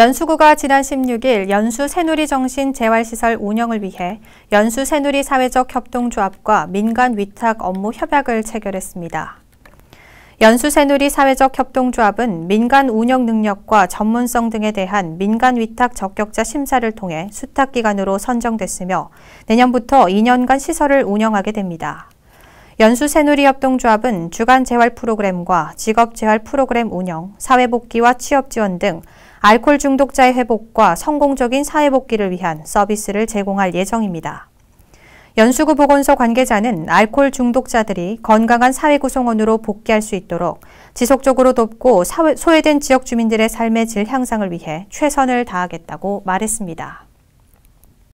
연수구가 지난 16일 연수 새누리 정신 재활시설 운영을 위해 연수 새누리 사회적 협동조합과 민간 위탁 업무 협약을 체결했습니다. 연수 새누리 사회적 협동조합은 민간 운영 능력과 전문성 등에 대한 민간 위탁 적격자 심사를 통해 수탁 기관으로 선정됐으며 내년부터 2년간 시설을 운영하게 됩니다. 연수 새누리 협동조합은 주간 재활 프로그램과 직업 재활 프로그램 운영, 사회복귀와 취업 지원 등 알코올 중독자의 회복과 성공적인 사회 복귀를 위한 서비스를 제공할 예정입니다. 연수구 보건소 관계자는 알코올 중독자들이 건강한 사회 구성원으로 복귀할 수 있도록 지속적으로 돕고 소외된 지역 주민들의 삶의 질 향상을 위해 최선을 다하겠다고 말했습니다.